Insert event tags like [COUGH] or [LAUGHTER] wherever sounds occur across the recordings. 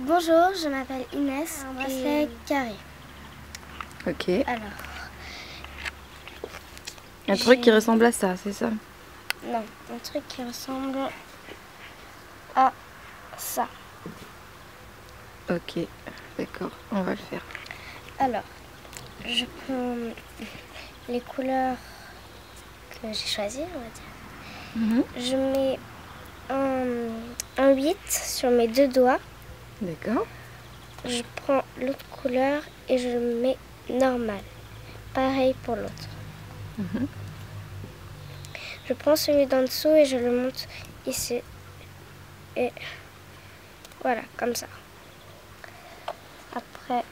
Bonjour, je m'appelle Inès. Un bracelet carré. Ok. Alors, Un truc qui ressemble à ça, c'est ça? Non, un truc qui ressemble à ça. Ok, d'accord, on va le faire. Alors, je prends les couleurs que j'ai choisies, on va dire. Mhm. Je mets un, un 8 sur mes deux doigts. D'accord. Je prends l'autre couleur et je le mets normal. Pareil pour l'autre. Mhm. Je prends celui d'en dessous et je le monte ici. Et voilà, comme ça. Après,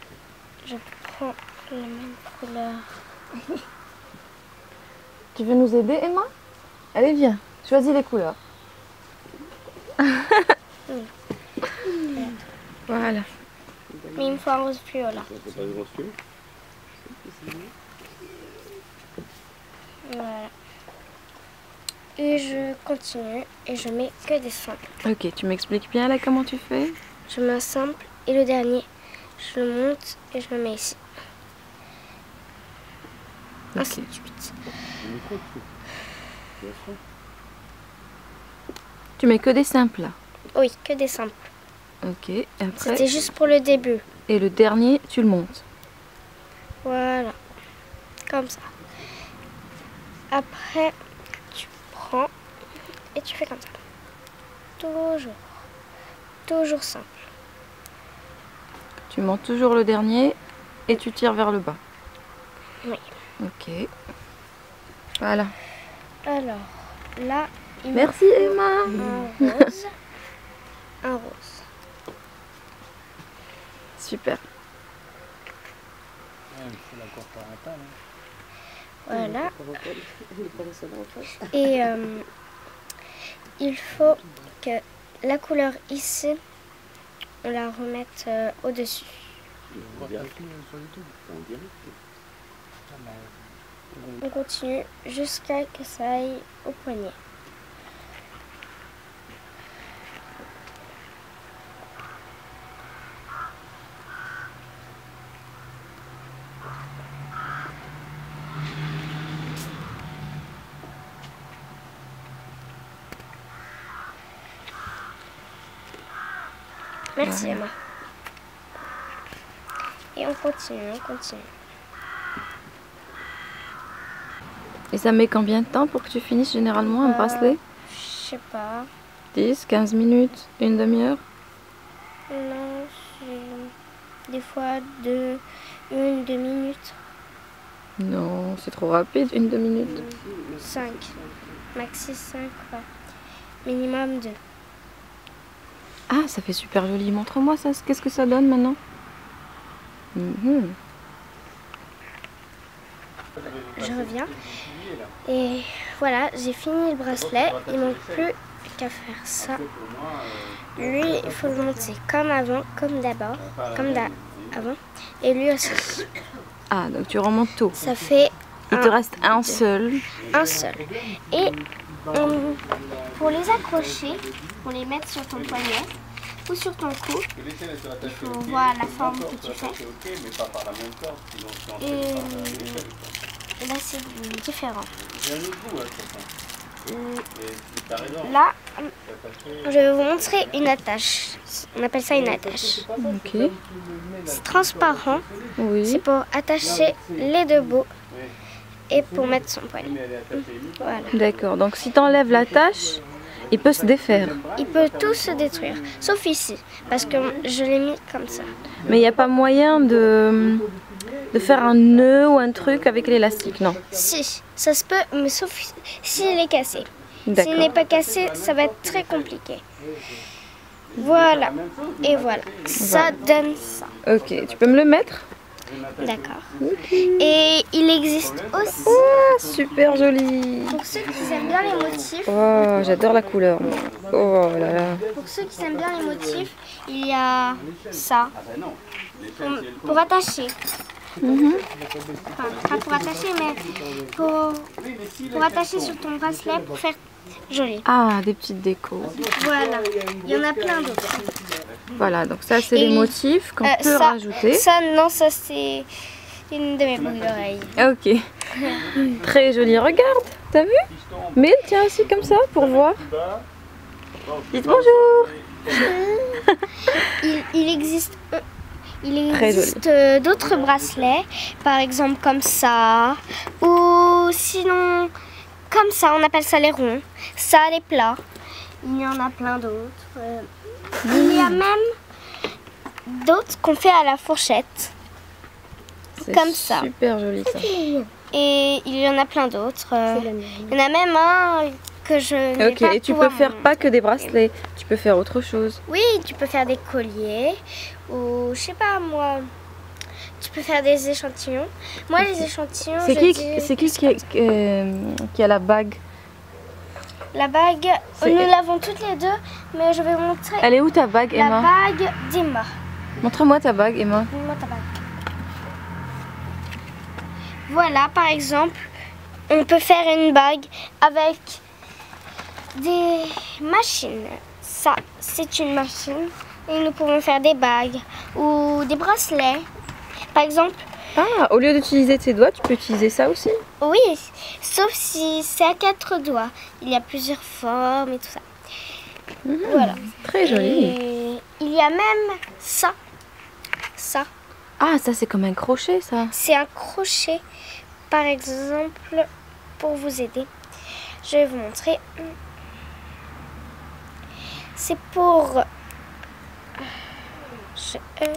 je prends la même couleur. [LAUGHS] Tu veux nous aider, Emma? Allez, viens, choisis les couleurs. [LAUGHS] [LAUGHS] voilà. Mais il me faut un rose fluo là. Voilà. Et je continue et je mets que des simples. Ok, tu m'expliques bien là comment tu fais? Je mets un simple et le dernier, je le monte et je le mets ici. Ok. Ainsi de suite. Tu mets que des simples là? Oui, que des simples. Ok, après. C'était juste pour le début. Et le dernier, tu le montes. Voilà. Comme ça. Après, tu prends et tu fais comme ça. Toujours. Toujours simple. Tu montes toujours le dernier et tu tires vers le bas. Oui. Ok. Voilà. Alors, là, il me Merci Emma. un rose. un rose. Super. Voilà. Et euh, il faut que la couleur ici, on la remette euh, au-dessus. On continue jusqu'à que ça aille au poignet. Merci Emma. Et on continue, on continue. Et ça met combien de temps pour que tu finisses généralement un Euh, bracelet Je sais pas. 10, 15 minutes, une demi-heure Non, des fois deux, une, deux minutes, Non, c'est trop rapide, une, deux minutes. cinq. Maxi cinq, ouais. Minimum deux. Ah, ça fait super joli. Montre-moi ça. Qu'est-ce que ça donne maintenant Mhm. Je reviens. Et voilà, j'ai fini le bracelet. Il manque plus qu'à faire ça. Lui, il faut le monter comme avant, comme d'abord, comme d'a- avant. Et lui aussi. Ah, donc tu remontes tout. Ça fait Il te reste un seul. un seul. Et on- pour les accrocher, pour les mettre sur ton poignet ou sur ton cou, il faut voir la forme que tu fais. Et, et là, c'est différent. Euh, Là, je vais vous montrer une attache. On appelle ça une attache. C'est transparent. C'est Oui. pour attacher les deux bouts et pour mettre son poignet. Voilà. D'accord. Donc si tu enlèves la tâche, il peut se défaire. Il peut tout se détruire, sauf ici, parce que je l'ai mis comme ça. Mais il n'y a pas moyen de, de faire un nœud ou un truc avec l'élastique, non? Si, ça se peut, mais sauf s'il est cassé. S'il n'est pas cassé, ça va être très compliqué. Voilà, et voilà. Ça donne ça. Ok, tu peux me le mettre? D'accord. Et il existe aussi, Ah, super joli. pour ceux qui aiment bien les motifs, Oh, j'adore la couleur. Oh là là. pour ceux qui aiment bien les motifs, il y a ça. Pour, pour attacher. Enfin, pas pour attacher, mais pour, pour attacher sur ton bracelet pour faire joli. Ah, des petites décos. Voilà, il y en a plein d'autres. Voilà, donc ça c'est les motifs qu'on Euh, peut ça- rajouter. Ça, non, ça c'est une de mes boucles d'oreilles. Ok. [LAUGHS] Très joli. Regarde, t'as vu? Mais tiens aussi comme ça pour voir. Dites bonjour. Il, il existe, euh, il existe euh, d'autres bracelets, par exemple comme ça, ou sinon comme ça, on appelle ça les ronds, ça les plats. Il y en a plein d'autres. euh. Il y a même d'autres qu'on fait à la fourchette. Comme ça. Super joli ça. Et il y en a plein d'autres. euh. Il y en a même un que je Ok, pas et tu peux faire pas que des bracelets, tu peux faire autre chose. Oui, tu peux faire des colliers ou je sais pas moi. Tu peux faire des échantillons. Moi, les échantillons, C'est qui, dis- qui qui, euh, qui a la bague la bague, nous l'avons toutes les deux, mais je vais montrer Elle est où ta bague, la Emma bague d'Emma. Montre-moi ta bague, Emma. Donne-moi ta bague. Voilà, par exemple, on peut faire une bague avec des machines. Ça, c'est une machine. Et nous pouvons faire des bagues ou des bracelets. Par exemple, Ah, au lieu d'utiliser tes doigts, tu peux utiliser ça aussi. oui, sauf si c'est à quatre doigts. Il y a plusieurs formes et tout ça. Voilà. Très joli. Et il y a même ça. Ça. Ah, ça c'est comme un crochet ça. C'est un crochet, par exemple, pour vous aider. Je vais vous montrer. C'est pour... Je- euh,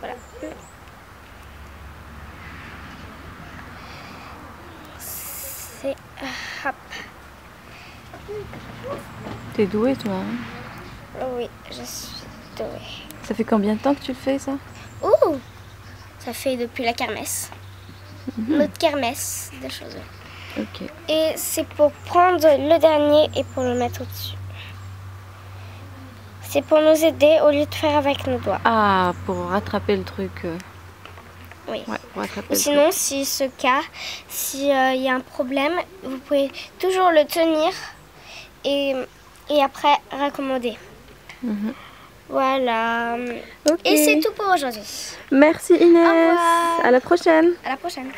voilà. C'est... T'es douée toi. hein Oui, je suis douée. ça fait combien de temps que tu le fais ça Ouh Ça fait depuis la kermesse. Notre kermesse de choses. Ok. Et c'est pour prendre le dernier et pour le mettre au-dessus. C'est pour nous aider au lieu de faire avec nos doigts. Ah, pour rattraper le truc. Euh, Oui. Ouais, Ou le sinon, si ce cas, s'il y a un problème, vous pouvez toujours le tenir et, et après raccommoder. Mhm. Voilà. Et c'est tout pour aujourd'hui. Merci Inès. Au. À la prochaine. À la prochaine.